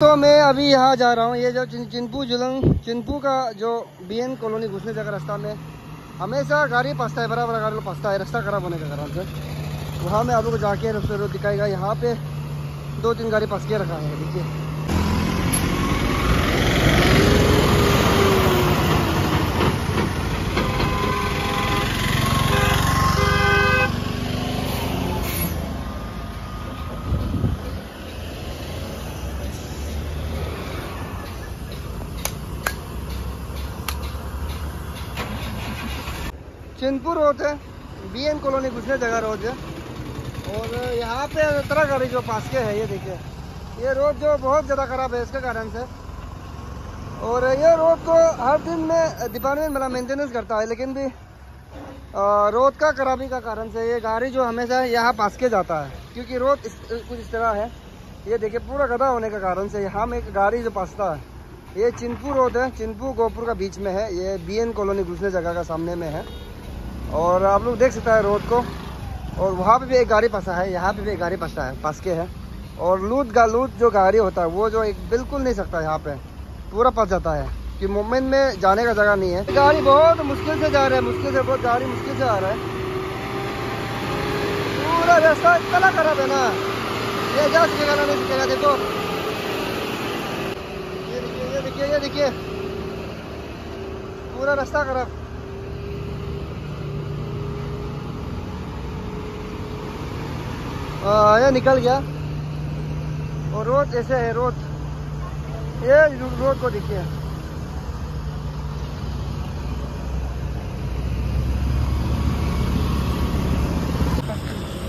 तो मैं अभी यहाँ जा रहा हूँ। ये जो चिन, चिनपू जुलंग चिनपू का जो बी एन कॉलोनी घुसने जगह रास्ता में हमेशा गाड़ी फंसता है बड़ा बड़ा गाड़ी फंसता है रास्ता खराब होने का कारण से। वहाँ मैं आप लोग को जाके दिखाएगा। यहाँ पे दो तीन गाड़ी फंस के रखा है देखिए। चिनपुर रोड है बी एन कॉलोनी घुसने जगह रोड है। और यहाँ पे तरह गाड़ी जो पास के है, ये देखिए। ये रोड जो बहुत ज़्यादा ख़राब है, इसके कारण से। और ये रोड को हर दिन में डिपार्टमेंट मेरा मेंटेनेंस करता है, लेकिन भी रोड का खराबी का कारण से ये गाड़ी जो हमेशा यहाँ पास के जाता है। क्योंकि रोड कुछ इस तरह है। ये देखिए, पूरा गदा होने के कारण से यहाँ में एक गाड़ी जो पासता है, ये चिनपुर रोड है। चिनपुर गोपुर का बीच में है। ये बी एन कॉलोनी घुसने जगह का सामने में है। और आप लोग देख सकते हैं रोड को। और वहाँ पे भी एक गाड़ी फंसा है, यहाँ पे भी एक गाड़ी फंसा है, फंस के है। और लूट गा लूट जो गाड़ी होता है, वो जो एक बिल्कुल नहीं सकता यहाँ पे। पूरा फंस जाता है। कि मूवमेंट में जाने का जगह नहीं है। गाड़ी बहुत मुश्किल से जा रहा है, मुश्किल से बहुत, गाड़ी मुश्किल से आ रहा है। पूरा रास्ता इतना खराब है ना। ये जा सकेगा ना, नहीं सकेगा देखो। ये देखिए ये देखिए ये देखिए। पूरा रास्ता खराब। ये निकल गया। और रोड ऐसे है रोड। ये रोड को देखिए।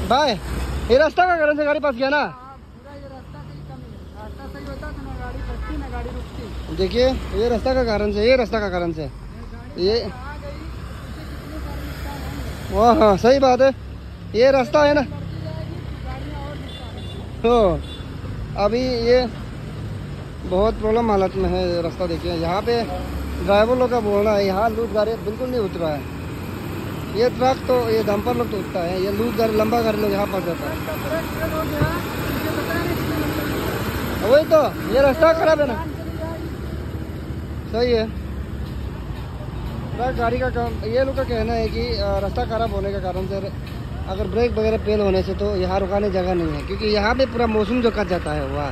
भाई ये रास्ता का कारण से गाड़ी पास गया ना? देखिए ये रास्ता का कारण से ये रास्ता का कारण से। ये वाह हाँ सही बात है। ये रास्ता है ना? तो अभी ये बहुत प्रॉब्लम हालत में है, रास्ता देखिए। यहाँ पे ड्राइवर लोग का बोलना है, यहाँ लूट गाड़ी बिल्कुल नहीं उतरा है। ये ट्रक तो ये डंपर लोग तो उठता है, ये लूट गाड़ी, लंबा गाड़ी लोग यहाँ फंस जाता है। वही तो ये रास्ता खराब है ना। सही है। ट्रक गाड़ी का काम, ये लोग का कहना है कि रास्ता खराब होने के कारण से अगर ब्रेक वगैरह फेल होने से तो यहाँ रुकाने जगह नहीं है, क्योंकि यहाँ पे पूरा मौसम जो कट जाता है वहाँ।